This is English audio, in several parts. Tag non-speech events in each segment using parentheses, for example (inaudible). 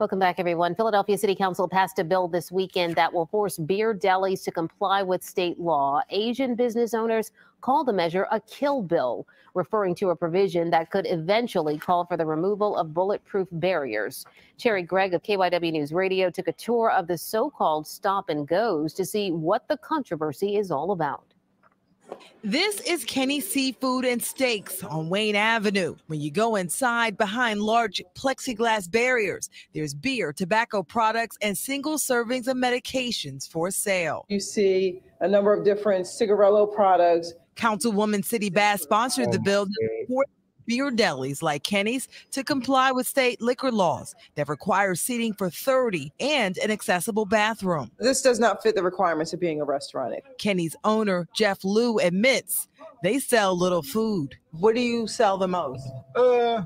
Welcome back, everyone. Philadelphia City Council passed a bill this weekend that will force beer delis to comply with state law. Asian business owners call the measure a kill bill, referring to a provision that could eventually call for the removal of bulletproof barriers. Cherri Gregg of KYW News Radio took a tour of the so called stop and goes to see what the controversy is all about. This is Kenny Seafood and Steaks on Wayne Avenue. When you go inside behind large plexiglass barriers, there's beer, tobacco products, and single servings of medications for sale. You see a number of different cigarillo products. Councilwoman Cindy Bass sponsored the bill beer delis like Kenny's to comply with state liquor laws that require seating for 30 and an accessible bathroom. This does not fit the requirements of being a restaurant. Kenny's owner, Jeff Liu, admits they sell little food. What do you sell the most? Uh,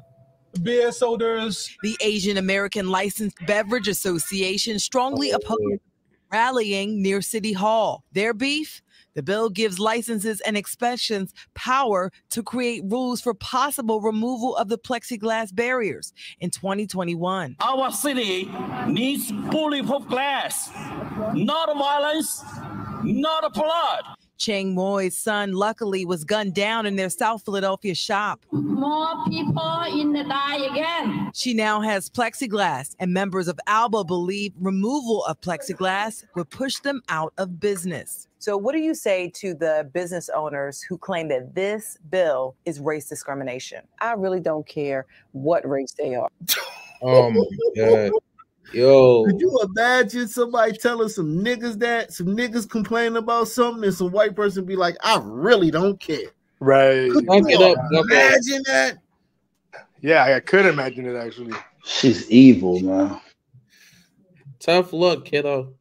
beer sodas. The Asian American Licensed Beverage Association strongly opposes rallying near City Hall. Their beef? The bill gives licenses and inspections power to create rules for possible removal of the plexiglass barriers in 2021. Our city needs bulletproof glass, not violence, not blood. Cheng Moy's son luckily was gunned down in their South Philadelphia shop. More people in the die again. She now has plexiglass, and members of ALBA believe removal of plexiglass would push them out of business. So, what do you say to the business owners who claim that this bill is race discrimination? I really don't care what race they are. (laughs) Oh my God. Yo. Could you imagine somebody telling some niggas that some niggas complaining about something and some white person be like, I really don't care. Right. Could you up, imagine that? Yeah, I could imagine it actually. She's evil, man. Tough luck, kiddo.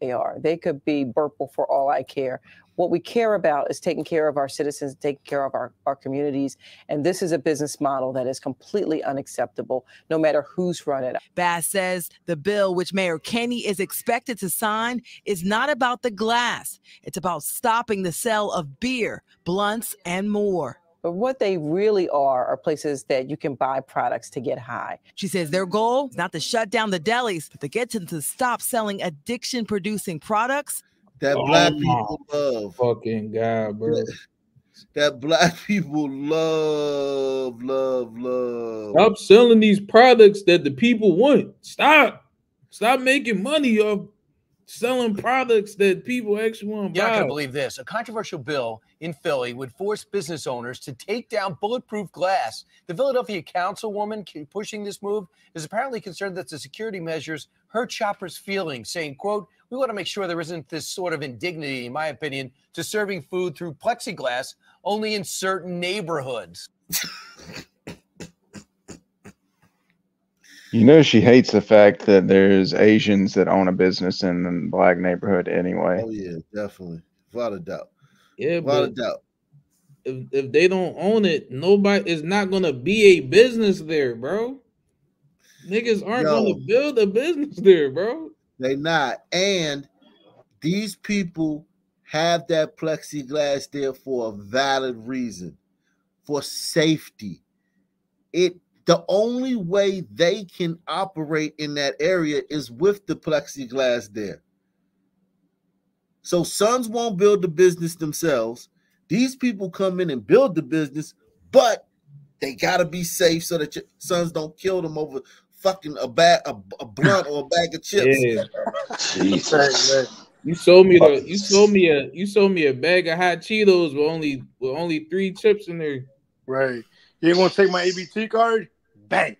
They are. They could be Burple for all I care. What we care about is taking care of our citizens, taking care of our, our communities. And this is a business model that is completely unacceptable, no matter who's running it. Bass says the bill, which Mayor Kenney is expected to sign, is not about the glass. It's about stopping the sale of beer, blunts, and more. But what they really are are places that you can buy products to get high. She says their goal is not to shut down the delis, but to get them to stop selling addiction producing products that Oh black people love. Fucking God, bro. That black (laughs) people love, love, love. Stop selling these products that the people want. Stop. Stop making money off selling products that people actually want to not buy. going believe this. A controversial bill in Philly would force business owners to take down bulletproof glass. The Philadelphia councilwoman pushing this move is apparently concerned that the security measures hurt shoppers' feelings, saying, quote, we want to make sure there isn't this sort of indignity, in my opinion, to serving food through plexiglass only in certain neighborhoods. (laughs) You know she hates the fact that there's Asians that own a business in the black neighborhood anyway. Oh yeah, definitely. Without a doubt. Yeah, Without a but doubt. if, if they don't own it, nobody is not gonna be a business there, bro. Niggas aren't Yo. gonna build a business there, bro. They not. And these people have that plexiglass there for a valid reason, for safety. It the only way they can operate in that area is with the plexiglass there. So sons won't build the business themselves. These people come in and build the business, but they gotta be safe so that your sons don't kill them over fucking a bag, a, a blunt or a bag of chips. Yeah. Jesus. You sold me the you sold me a you sold me a bag of hot Cheetos with only with only three chips in there. Right. You ain't gonna take my ABT card? Bang.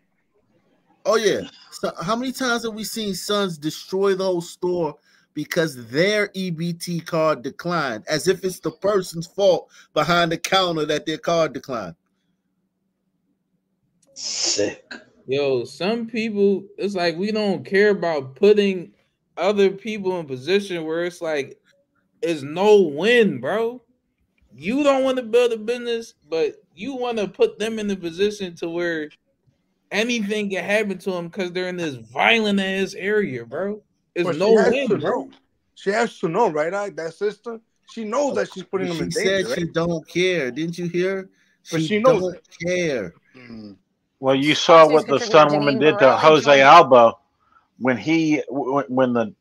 Oh yeah. So how many times have we seen sons destroy the whole store because their EBT card declined, as if it's the person's fault behind the counter that their card declined? Sick. Yo, some people, it's like we don't care about putting other people in position where it's like it's no win, bro. You don't want to build a business, but you want to put them in the position to where anything can happen to them because they're in this violent ass area, bro. It's But no she has win, to bro. know. She has to know, right? I, that sister, she knows that she's putting them She in said danger. she right? don't care. Didn't you hear? But She, she knows don't care. Mm. Well, you saw what the Sun woman did to Jose Trump- Alba when he when when the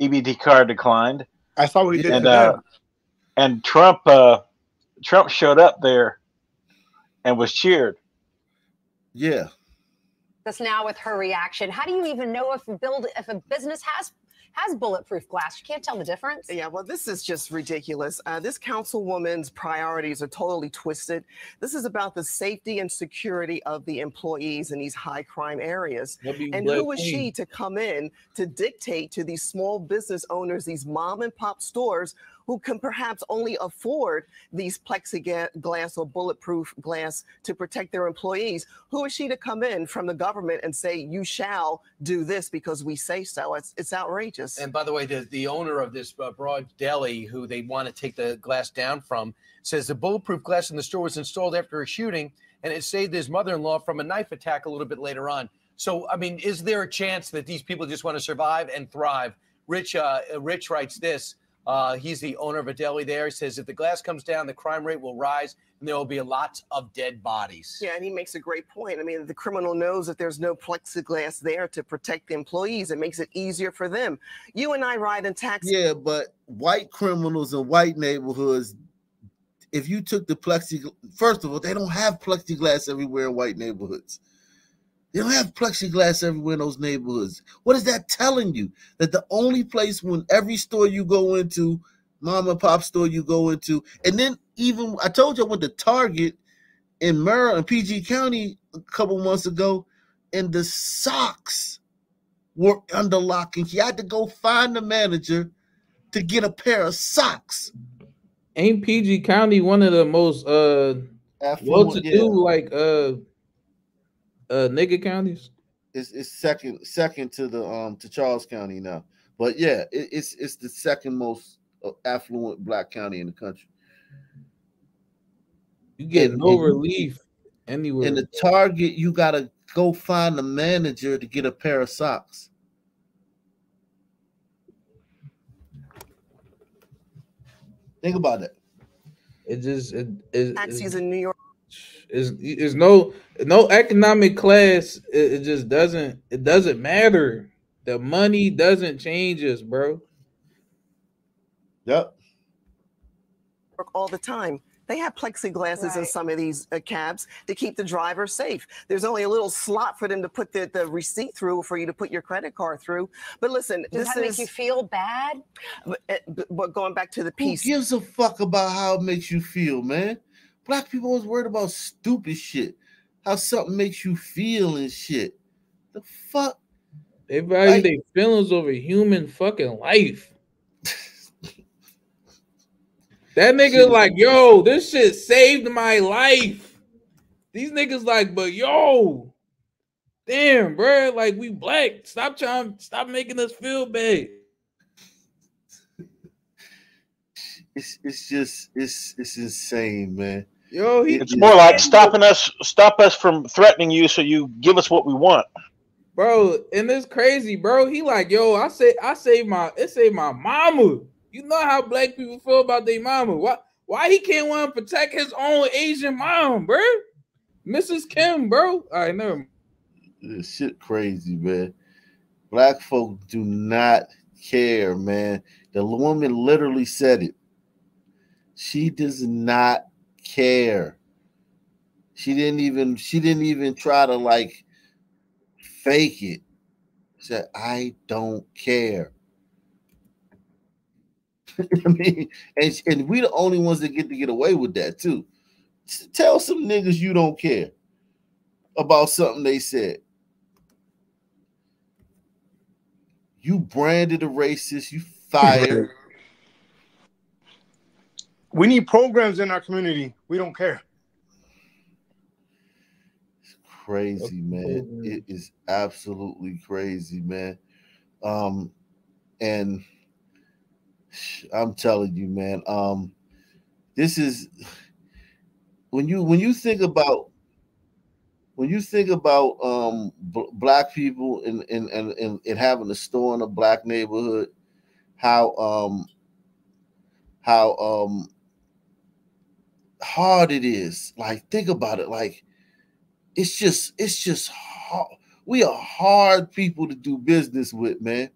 EBT card declined. I saw what he did and to uh, and Trump uh, Trump showed up there and was cheered. Yeah. This now with her reaction. How do you even know if a build if a business has has bulletproof glass? You can't tell the difference. Yeah, well, this is just ridiculous. Uh, this councilwoman's priorities are totally twisted. This is about the safety and security of the employees in these high crime areas. And Black who is she to come in to dictate to these small business owners, these mom and pop stores who can perhaps only afford these plexiglass or bulletproof glass to protect their employees? Who is she to come in from the government and say, you shall do this because we say so? It's, it's outrageous. And by the way, the, the owner of this uh, Broad Deli, who they want to take the glass down from, says the bulletproof glass in the store was installed after a shooting, and it saved his mother-in-law from a knife attack a little bit later on. So, I mean, is there a chance that these people just want to survive and thrive? Rich, uh, Rich writes this. Uh, he's the owner of a deli there. He says if the glass comes down, the crime rate will rise, and there will be lots of dead bodies. Yeah, and he makes a great point. I mean, the criminal knows that there's no plexiglass there to protect the employees. It makes it easier for them. You and I ride in taxi. Yeah, but white criminals in white neighborhoods, if you took the plexiglass, first of all, they don't have plexiglass everywhere in white neighborhoods. They don't have plexiglass everywhere in those neighborhoods. What is that telling you? That the only place when every store you go into, mom and pop store you go into, and then even I told you I went to Target in Maryland, PG County a couple months ago, and the socks were under lock and key. I had to go find the manager to get a pair of socks. Ain't PG County one of the most uh well to do yeah. like uh uh nigga counties? It's, it's second second to the um to Charles County now, but yeah, it, it's it's the second most uh, affluent black county in the country. You get And- no and you- relief anywhere. In the Target, you gotta go find the manager to get a pair of socks. Think about it. It just it is Taxis in New York. Is is no no economic class. It, it just doesn't it doesn't matter. The money doesn't change us, bro. Yep. work all the time. They have plexiglasses in some of these uh, cabs to keep the driver safe. There's only a little slot for them to put the, the receipt through for you to put your credit card through. But listen, Does this that make you feel bad? But, uh, but- but going back to the piece, Who piece, gives a fuck about how it makes you feel, man? Black people always worried about stupid shit. How something makes you feel and shit. The fuck? They value Like- their feelings over human fucking life. that (laughs) nigga like, yo, this shit saved my life. These niggas like, but yo, damn, bro, like we black. Stop trying, stop making us feel bad. It's it's just it's it's insane, man. Yo, he It's more like stopping us, stop us from threatening you, so you give us what we want. bro, and it's crazy, bro. He like, yo, I say, I saved my, it saved my mama. You know how black people feel about their mama. Why, why he can't want to protect his own Asian mom, bro? Mrs. Kim, bro. All right, never. mind. This shit crazy, man. Black folk do not care, man. The woman literally said it. She does not care. She didn't even she didn't even try to like fake it. She said, I don't care. (laughs) I mean, and, and we the only ones that get to get away with that too. Tell some niggas you don't care about something they said. You branded a racist, you fired. We need programs in our community. We don't care. It's crazy, man. It is absolutely crazy, man. Um, and I'm telling you, man. Um, this is when you when you think about when you think about um b- black people and and and and and having a store in a black neighborhood, how um how um hard it is. Like think about it. Like it's just it's just hard. we are hard people to do business with, man.